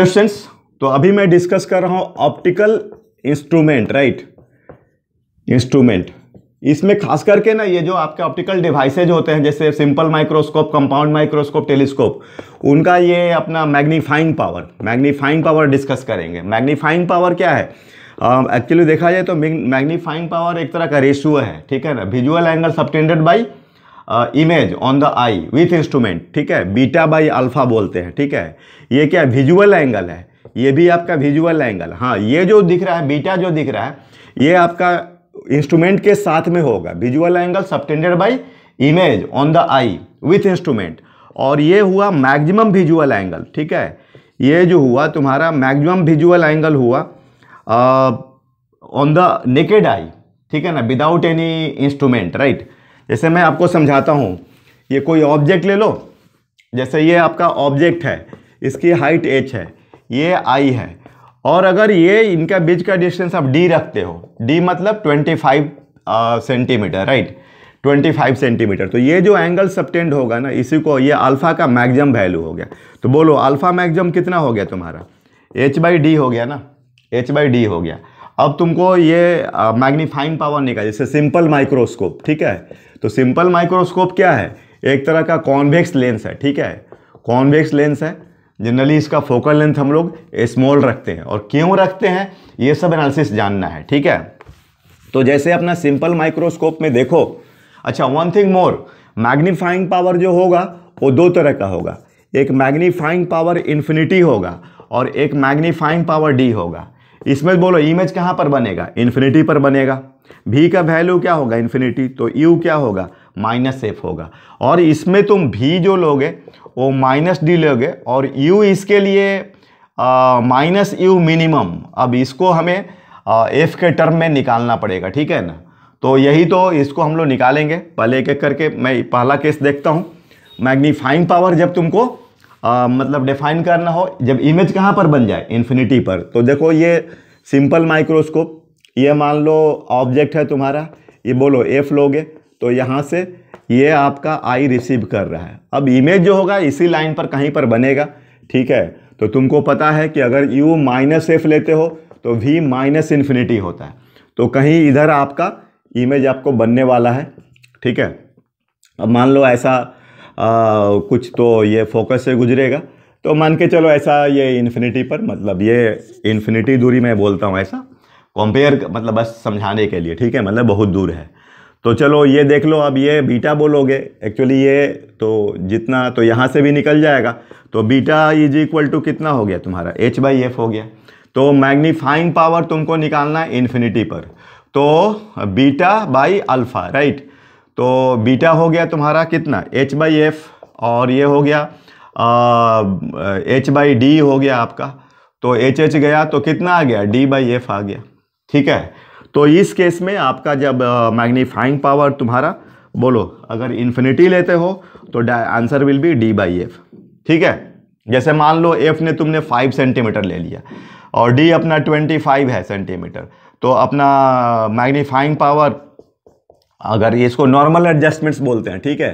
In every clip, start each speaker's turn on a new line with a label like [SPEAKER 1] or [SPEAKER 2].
[SPEAKER 1] Questions तो अभी मैं डिस्कस कर रहा हूँ ऑप्टिकल इंस्ट्रूमेंट राइट इंस्ट्रूमेंट इसमें खास करके ना ये जो आपके ऑप्टिकल डिवाइसेज होते हैं जैसे simple microscope compound microscope telescope उनका ये अपना magnifying power magnifying power discuss करेंगे। मैग्नीफाइंग पावर क्या है? एक्चुअली uh, देखा जाए तो मैग्नीफाइंग पावर एक तरह का रेशियो है ठीक है ना? Visual angle subtended by image on the eye with instrument ठीक है? बीटा बाई अल्फ़ा बोलते हैं, ठीक है? ये क्या विजुअल एंगल है? ये भी आपका विजुअल एंगल हाँ ये जो दिख रहा है बीटा जो दिख रहा है, ये आपका इंस्ट्रूमेंट के साथ में होगा। Visual angle subtended by image on the eye with instrument और ये हुआ मैक्सिमम विजुअल एंगल ठीक है? ये जो हुआ, तुम्हारा मैक्सिमम विजुअल एंगल हुआ ऑन द नेकेड आई ठीक है ना? विदाउट एनी इंस्ट्रूमेंट राइट जैसे मैं आपको समझाता हूँ, ये कोई ऑब्जेक्ट ले लो, जैसे ये आपका ऑब्जेक्ट है, इसकी हाइट एच है, ये आई है, और अगर ये इनका बीच का डिस्टेंस आप डी रखते हो डी मतलब 25 सेंटीमीटर राइट 25 सेंटीमीटर तो ये जो एंगल सबटेंड होगा ना, इसी को ये अल्फ़ा का मैक्सिमम वैल्यू हो गया। तो बोलो अल्फ़ा मैक्सिमम कितना हो गया तुम्हारा? एच बाई डी हो गया ना? एच बाई डी हो गया। अब तुमको ये मैग्नीफाइंग पावर निकाल, जैसे सिंपल माइक्रोस्कोप ठीक है? तो सिंपल माइक्रोस्कोप क्या है? एक तरह का कॉन्वेक्स लेंस है, ठीक है? कॉन्वेक्स लेंस है। जनरली इसका फोकल लेंथ हम लोग स्मॉल रखते हैं। और क्यों रखते हैं? ये सब एनालिसिस जानना है, ठीक है? तो जैसे अपना सिंपल माइक्रोस्कोप में देखो। अच्छा one thing more magnifying power जो होगा, वो दो तरह का होगा। एक मैग्नीफाइंग पावर इन्फिनिटी होगा और एक मैग्नीफाइंग पावर डी होगा। इसमें बोलो इमेज कहाँ पर बनेगा? इन्फिनिटी पर बनेगा। भी का वैल्यू क्या होगा? इन्फिनिटी तो यू क्या होगा? माइनस एफ़ होगा। और इसमें तुम भी जो लोगे, वो माइनस डी लोगे, और यू इसके लिए माइनस यू मिनिमम अब इसको हमें एफ़ के टर्म में निकालना पड़ेगा, ठीक है ना? तो यही तो इसको हम लोग निकालेंगे। पहले एक एक करके मैं पहला केस देखता हूँ। मैग्नीफाइंग पावर जब तुमको आ, मतलब डिफाइन करना हो जब इमेज कहाँ पर बन जाए? इन्फिनिटी पर। तो देखो ये सिंपल माइक्रोस्कोप ये मान लो ऑब्जेक्ट है तुम्हारा ये बोलो एफ़ लोगे तो यहाँ से ये आपका आई रिसीव कर रहा है। अब इमेज जो होगा इसी लाइन पर कहीं पर बनेगा ठीक है? तो तुमको पता है कि अगर यू माइनस एफ़ लेते हो तो वी माइनस इन्फिनिटी होता है। तो कहीं इधर आपका इमेज आपको बनने वाला है ठीक है? अब मान लो ऐसा कुछ तो ये फोकस से गुजरेगा। तो मान के चलो ऐसा ये इन्फिनिटी पर मतलब ये इन्फिनिटी दूरी मैं बोलता हूँ ऐसा कंपेयर मतलब बस समझाने के लिए, ठीक है? मतलब बहुत दूर है। तो चलो ये देख लो, अब ये बीटा बोलोगे एक्चुअली ये तो जितना तो यहाँ से भी निकल जाएगा। तो बीटा इज़ इक्वल टू कितना हो गया तुम्हारा? एच बाई एफ़ हो गया। तो मैग्नीफाइंग पावर तुमको निकालना है इन्फिनिटी पर। तो बीटा बाई अल्फ़ा राइट तो बीटा हो गया तुम्हारा कितना? एच बाई एफ़ और ये हो गया एच बाई डी हो गया आपका। तो एच एच गया तो कितना आ गया? डी बाई एफ़ आ गया। ठीक है? तो इस केस में आपका जब मैग्नीफाइंग पावर तुम्हारा, बोलो, अगर इन्फिनिटी लेते हो तो answer will be D by F ठीक है? जैसे मान लो एफ़ ने तुमने फाइव सेंटीमीटर ले लिया, और डी अपना ट्वेंटी फाइव है सेंटीमीटर तो अपना मैग्नीफाइंग पावर अगर इसको नॉर्मल एडजस्टमेंट्स बोलते हैं, ठीक है?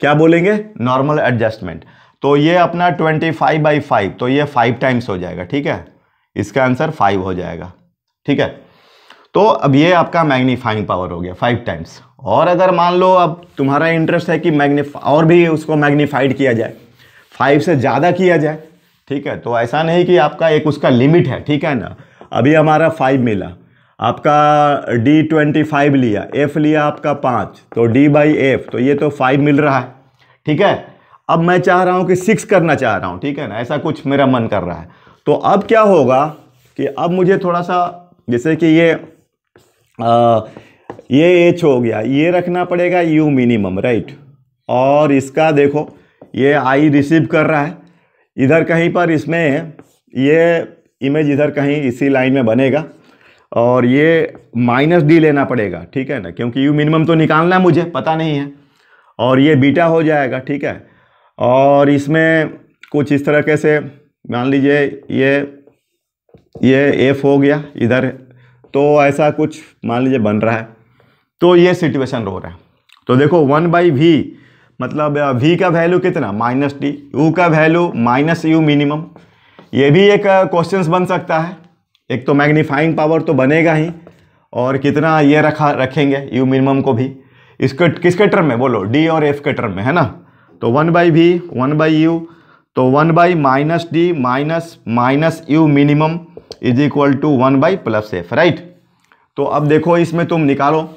[SPEAKER 1] क्या बोलेंगे? नॉर्मल एडजस्टमेंट तो ये अपना ट्वेंटी फाइव बाई फाइव तो ये फाइव टाइम्स हो जाएगा, ठीक है? इसका आंसर फाइव हो जाएगा, ठीक है? तो अब ये आपका मैग्नीफाइंग पावर हो गया फाइव टाइम्स और अगर मान लो अब तुम्हारा इंटरेस्ट है कि मैग्नीफा और भी उसको मैग्नीफाइड किया जाए फाइव से ज़्यादा किया जाए, ठीक है? तो ऐसा नहीं कि आपका एक उसका लिमिट है, ठीक है ना? अभी हमारा फाइव मिला। आपका डी ट्वेंटी फाइव लिया एफ़ लिया आपका पाँच तो डी बाई एफ़ तो ये तो फाइव मिल रहा है ठीक है? अब मैं चाह रहा हूँ कि सिक्स करना चाह रहा हूँ ठीक है ना? ऐसा कुछ मेरा मन कर रहा है। तो अब क्या होगा कि अब मुझे थोड़ा सा जैसे कि ये आ, ये एच हो गया ये रखना पड़ेगा यू मिनिमम राइट और इसका देखो ये आई रिसीव कर रहा है। इधर कहीं पर इसमें ये इमेज इधर कहीं इसी लाइन में बनेगा। और ये माइनस डी लेना पड़ेगा, ठीक है ना? क्योंकि यू मिनिमम तो निकालना है मुझे, पता नहीं है। और ये बीटा हो जाएगा, ठीक है? और इसमें कुछ इस तरह से, मान लीजिए ये ये एफ़ हो गया इधर तो ऐसा कुछ मान लीजिए बन रहा है। तो ये सिचुएशन हो रहा है। तो देखो वन बाई वी मतलब वी का वैल्यू कितना? माइनस डी यू का वैल्यू माइनस यू मिनिमम ये भी एक क्वेश्चन बन सकता है। एक तो मैग्नीफाइंग पावर तो बनेगा ही और कितना ये रखा रखेंगे यू मिनिमम को भी। इसके किसके टर्म में? बोलो डी और एफ़ के टर्म में है ना? तो one by V one by U तो one by minus D minus minus U minimum is equal to one by plus F right तो अब देखो इसमें तुम निकालो।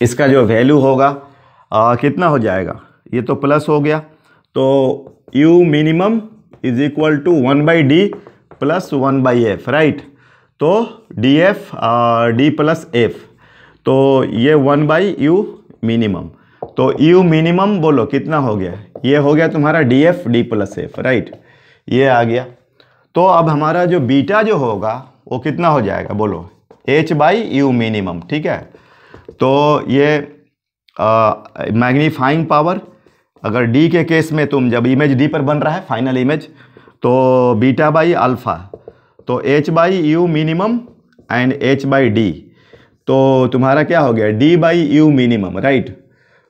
[SPEAKER 1] इसका जो वैल्यू होगा आ, कितना हो जाएगा? ये तो प्लस हो गया। तो U minimum is equal to one by D plus one by F right तो D F D plus F तो ये वन बाई यू मिनिमम तो यू मिनिमम बोलो, कितना हो गया? ये हो गया तुम्हारा D F D plus F right ये आ गया. तो अब हमारा जो बीटा जो होगा, वो कितना हो जाएगा? बोलो. एच बाई यू मिनिमम ठीक है? तो ये मैग्नीफाइंग पावर अगर डी के केस में तुम, जब इमेज डी पर बन रहा है फाइनल इमेज तो बीटा बाई अल्फ़ा तो H by U minimum and H by D तो तुम्हारा क्या हो गया? D by U minimum right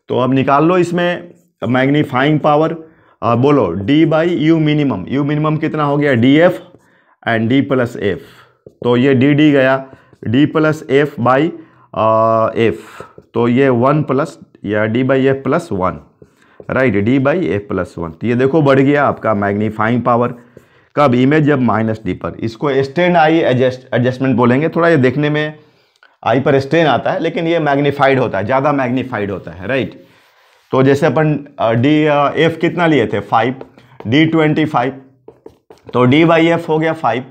[SPEAKER 1] तो अब निकाल लो इसमें मैग्नीफाइंग पावर बोलो D by U minimum U minimum कितना हो गया? D F and D plus F तो ये डी डी गया। D plus F by F तो ये वन प्लस या D by F plus one right, D by F plus one. तो ये देखो, बढ़ गया आपका मैग्नीफाइंग पावर। कब? इमेज जब माइनस डी पर। इसको स्टेन आई एडजस्ट, एडजस्टमेंट बोलेंगे। थोड़ा ये देखने में आई पर स्टेन आता है, लेकिन ये मैग्नीफाइड होता है, ज़्यादा मैग्नीफाइड होता है, राइट? तो जैसे अपन डी एफ़ कितना लिए थे? फाइव। D twenty five. तो डी बाई एफ़ हो गया फाइव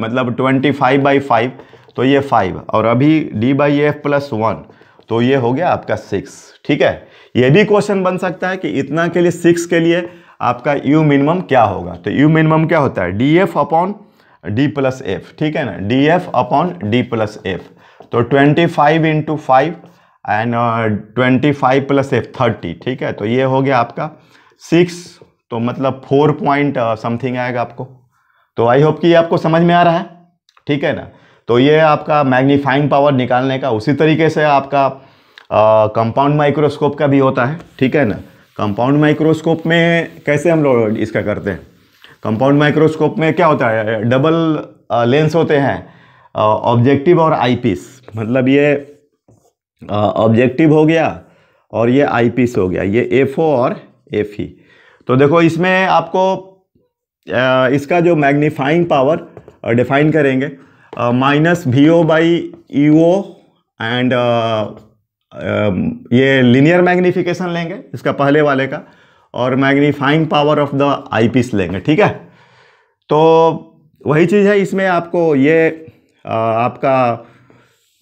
[SPEAKER 1] मतलब ट्वेंटी फाइव बाई फाइव तो ये फाइव। और अभी D by F plus one तो ये हो गया आपका सिक्स। ठीक है? ये भी क्वेश्चन बन सकता है कि इतना के लिए सिक्स के लिए आपका यू मिनिमम क्या होगा? तो यू मिनिमम क्या होता है? D F upon D plus F ठीक है ना? D F upon D plus F तो twenty five into five and twenty five plus F thirty ठीक है? तो ये हो गया आपका सिक्स तो मतलब फोर पॉइंट समथिंग आएगा आपको। तो आई होप कि ये आपको समझ में आ रहा है, ठीक है ना? तो ये आपका मैग्नीफाइंग पावर निकालने का, उसी तरीके से आपका कंपाउंड माइक्रोस्कोप का भी होता है ठीक है ना? कंपाउंड माइक्रोस्कोप में कैसे हम लोग इसका करते हैं? कंपाउंड माइक्रोस्कोप में क्या होता है? डबल लेंस होते हैं ऑब्जेक्टिव और आईपीस मतलब ये ऑब्जेक्टिव हो गया और ये आईपीस हो गया। ये एफओ और एफ़ ई तो देखो इसमें आपको आ, इसका जो मैग्नीफाइंग पावर डिफाइन करेंगे minus V O by E O and ये लिनियर मैग्नीफिकेशन लेंगे, इसका पहले वाले का, और magnifying power of the eyepiece लेंगे, ठीक है? तो वही चीज़ है, इसमें आपको ये आपका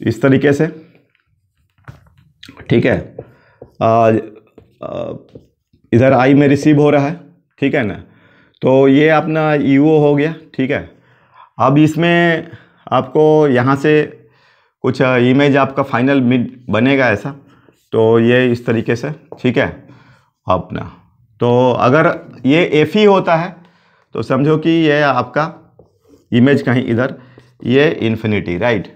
[SPEAKER 1] इस तरीके से, ठीक है? इधर आई में रिसीव हो रहा है, ठीक है ना? तो ये अपना ईओ हो गया, ठीक है? अब इसमें आपको यहाँ से कुछ इमेज आपका फाइनल मिड बनेगा ऐसा। तो ये इस तरीके से, ठीक है? अपना। तो अगर ये एफ़ ही होता है तो समझो कि ये आपका इमेज कहीं इधर, ये इन्फिनिटी राइट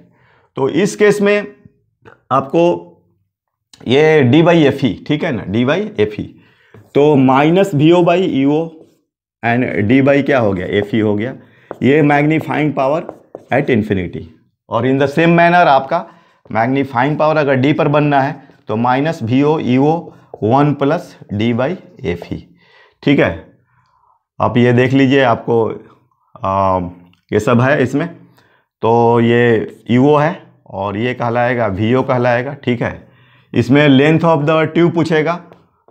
[SPEAKER 1] तो इस केस में आपको ये डी बाई एफ़ ई ठीक है ना? डी बाई एफ़ ई तो minus V O by E O and D by क्या हो गया? एफ़ ई हो गया। ये मैग्नीफाइंग पावर एट इन्फिनिटी और इन द सेम मैनर आपका मैग्नीफाइंग पावर अगर डी पर बनना है तो minus V O E O one plus D by F E ठीक है? आप ये देख लीजिए आपको आ, ये सब है इसमें। तो ये ई ओ है और ये कहलाएगा वी ओ कहलाएगा ठीक है? इसमें लेंथ ऑफ़ द ट्यूब पूछेगा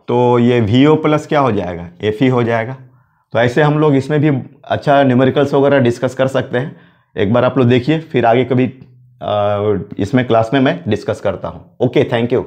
[SPEAKER 1] तो ये वी ओ प्लस क्या हो जाएगा? एफ़ ई हो जाएगा। तो ऐसे हम लोग इसमें भी अच्छा न्यूमेरिकल्स वगैरह डिस्कस कर सकते हैं। एक बार आप लोग देखिए, फिर आगे कभी इसमें क्लास में मैं डिस्कस करता हूँ। Okay thank you